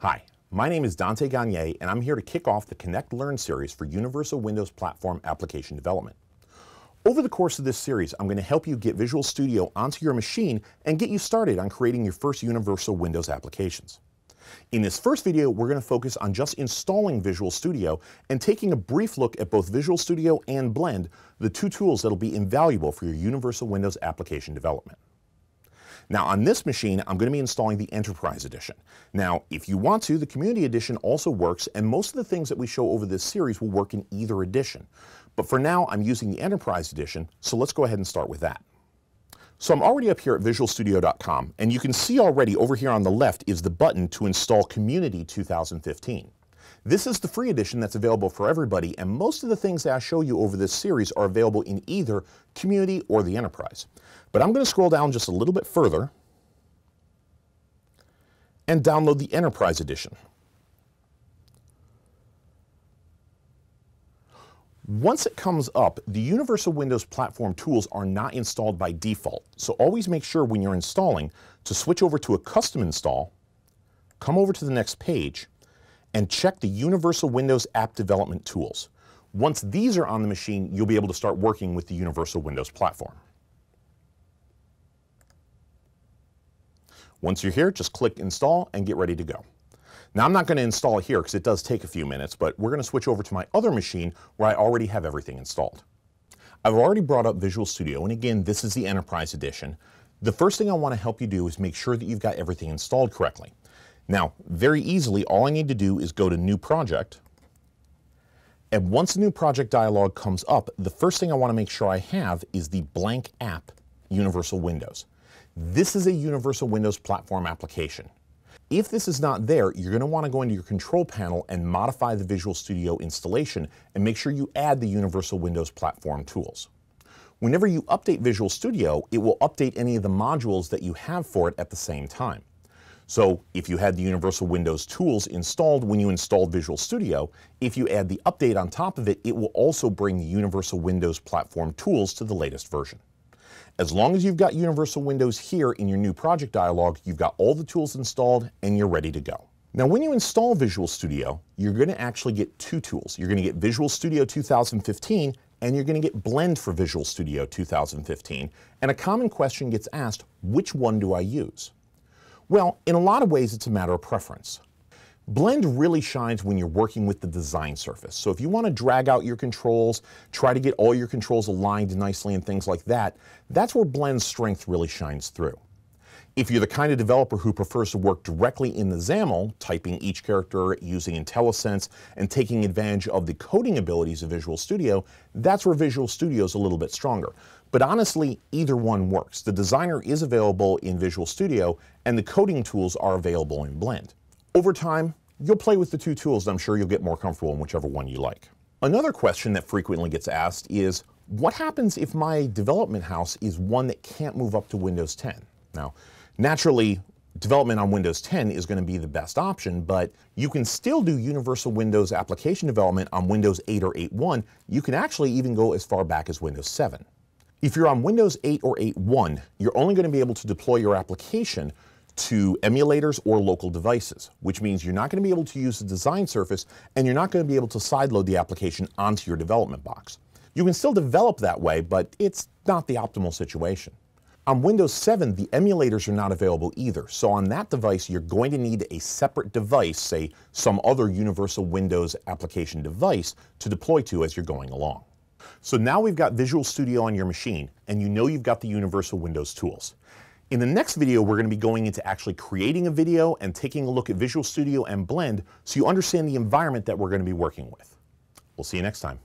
Hi, my name is Dante Gagne, and I'm here to kick off the Connect Learn series for Universal Windows Platform Application Development. Over the course of this series, I'm going to help you get Visual Studio onto your machine and get you started on creating your first Universal Windows applications. In this first video, we're going to focus on just installing Visual Studio and taking a brief look at both Visual Studio and Blend, the two tools that'll be invaluable for your Universal Windows application development. Now on this machine, I'm going to be installing the Enterprise Edition. Now, if you want to, the Community Edition also works, and most of the things that we show over this series will work in either edition. But for now, I'm using the Enterprise Edition, so let's go ahead and start with that. So I'm already up here at visualstudio.com, and you can see already over here on the left is the button to install Community 2015. This is the free edition that's available for everybody, and most of the things that I show you over this series are available in either Community or the Enterprise. But I'm going to scroll down just a little bit further and download the Enterprise Edition. Once it comes up, the Universal Windows Platform tools are not installed by default. So always make sure when you're installing to switch over to a custom install, come over to the next page, and check the Universal Windows App Development tools. Once these are on the machine, you'll be able to start working with the Universal Windows Platform. Once you're here, just click Install and get ready to go. Now I'm not going to install here because it does take a few minutes, but we're going to switch over to my other machine where I already have everything installed. I've already brought up Visual Studio, and again, this is the Enterprise Edition. The first thing I want to help you do is make sure that you've got everything installed correctly. Now, very easily, all I need to do is go to New Project, and once the New Project dialog comes up, the first thing I want to make sure I have is the blank app Universal Windows. This is a Universal Windows Platform application. If this is not there, you're going to want to go into your control panel and modify the Visual Studio installation and make sure you add the Universal Windows Platform tools. Whenever you update Visual Studio, it will update any of the modules that you have for it at the same time. So if you had the Universal Windows tools installed when you installed Visual Studio, if you add the update on top of it, it will also bring the Universal Windows Platform tools to the latest version. As long as you've got Universal Windows here in your new project dialog, you've got all the tools installed and you're ready to go. Now, when you install Visual Studio, you're going to actually get two tools. You're going to get Visual Studio 2015 and you're going to get Blend for Visual Studio 2015. And a common question gets asked, which one do I use? Well, in a lot of ways, it's a matter of preference. Blend really shines when you're working with the design surface. So if you want to drag out your controls, try to get all your controls aligned nicely and things like that, that's where Blend's strength really shines through. If you're the kind of developer who prefers to work directly in the XAML, typing each character using IntelliSense and taking advantage of the coding abilities of Visual Studio, that's where Visual Studio is a little bit stronger. But honestly, either one works. The designer is available in Visual Studio and the coding tools are available in Blend. Over time, you'll play with the two tools and I'm sure you'll get more comfortable in whichever one you like. Another question that frequently gets asked is, what happens if my development house is one that can't move up to Windows 10? Now, naturally, development on Windows 10 is going to be the best option, but you can still do universal Windows application development on Windows 8 or 8.1. You can actually even go as far back as Windows 7. If you're on Windows 8 or 8.1, you're only going to be able to deploy your application to emulators or local devices, which means you're not going to be able to use the design surface and you're not going to be able to sideload the application onto your development box. You can still develop that way, but it's not the optimal situation. On Windows 7, the emulators are not available either. So on that device, you're going to need a separate device, say some other universal Windows application device, to deploy to as you're going along. So now we've got Visual Studio on your machine, and you know you've got the universal Windows tools. In the next video, we're going to be going into actually creating a video and taking a look at Visual Studio and Blend so you understand the environment that we're going to be working with. We'll see you next time.